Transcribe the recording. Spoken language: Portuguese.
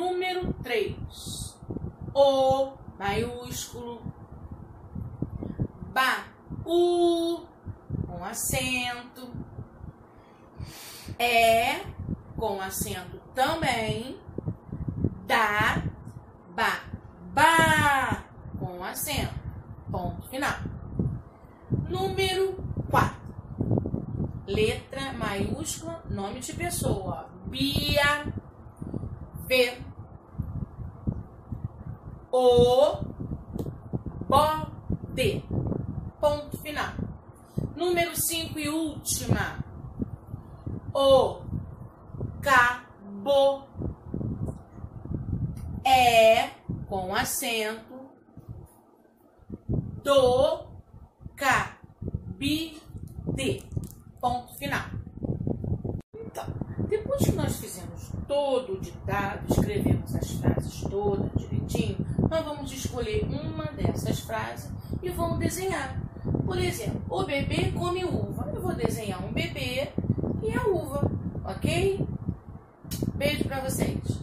Número 3. O maiúsculo. Ba, U com acento. É com acento também. Da, ba, ba com acento. Ponto final. Número 4. Letra maiúscula, nome de pessoa. Bia, V, O, Bode. Ponto final. Número 5 e última. O, Cabo, É, com acento, do, cabide. Ponto final. Depois que nós fizemos todo o ditado, escrevemos as frases todas direitinho, nós vamos escolher uma dessas frases e vamos desenhar. Por exemplo, o bebê come uva. Eu vou desenhar um bebê e a uva, ok? Beijo para vocês.